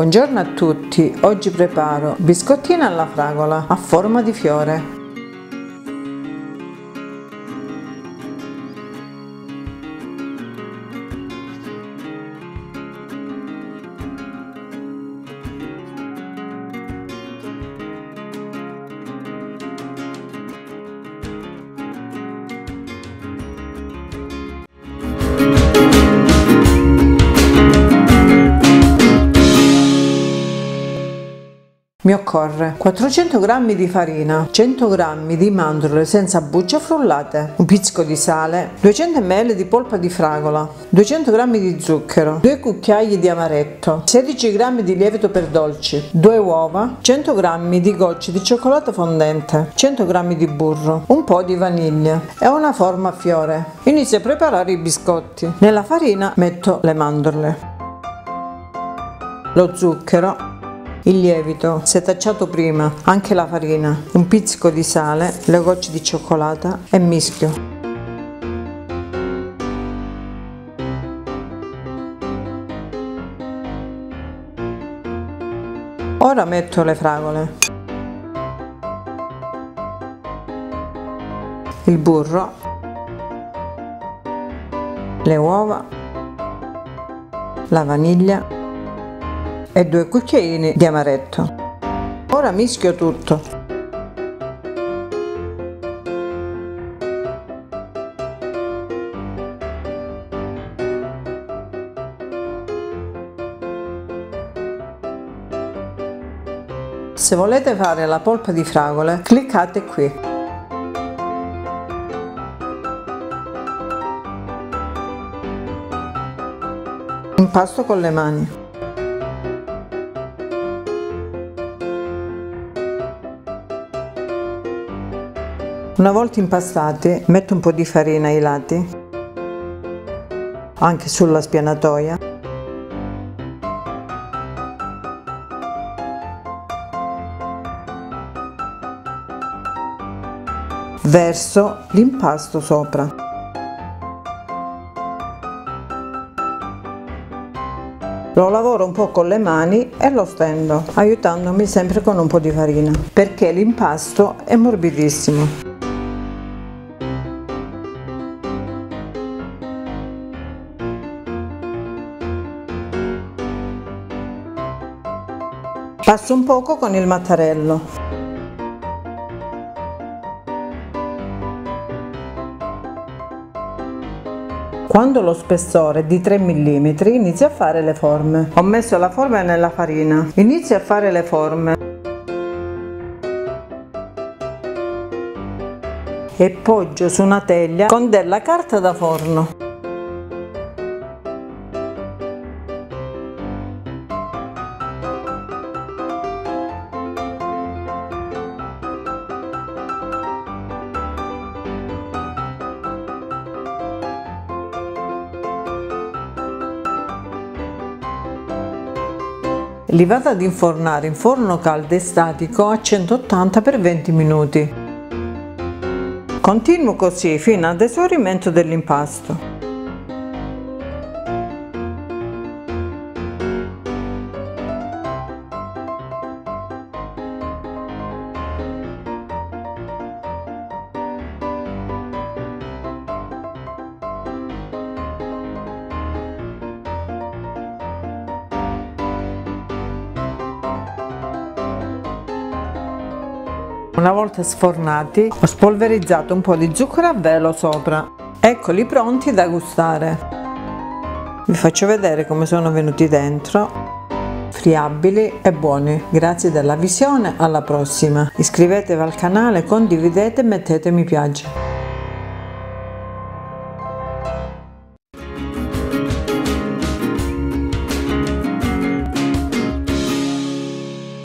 Buongiorno a tutti, oggi preparo biscottini alla fragola a forma di fiore. Mi occorre 400 g di farina, 100 g di mandorle senza bucce frullate, un pizzico di sale, 200 ml di polpa di fragola, 200 g di zucchero, 2 cucchiai di amaretto, 16 g di lievito per dolci, 2 uova, 100 g di gocce di cioccolato fondente, 100 g di burro, un po' di vaniglia e una forma a fiore. Inizio a preparare i biscotti. Nella farina metto le mandorle, lo zucchero, il lievito, setacciato prima, anche la farina, un pizzico di sale, le gocce di cioccolata e mischio. Ora metto le fragole, il burro, le uova, la vaniglia e due cucchiaini di amaretto. Ora mischio tutto. Se volete fare la polpa di fragole, cliccate qui. Impasto con le mani. Una volta impastati metto un po' di farina ai lati, anche sulla spianatoia. Verso l'impasto sopra. Lo lavoro un po' con le mani e lo stendo, aiutandomi sempre con un po' di farina, perché l'impasto è morbidissimo. Passo un poco con il mattarello. Quando lo spessore è di 3 mm inizio a fare le forme. Ho messo la forma nella farina. Inizio a fare le forme. E poggio su una teglia con della carta da forno. Li vado ad infornare in forno caldo e statico a 180 per 20 minuti. Continuo così fino ad esaurimento dell'impasto. Una volta sfornati ho spolverizzato un po' di zucchero a velo sopra. Eccoli pronti da gustare. Vi faccio vedere come sono venuti dentro friabili e buoni. Grazie della visione, alla prossima. Iscrivetevi al canale, condividete e mettete mi piace.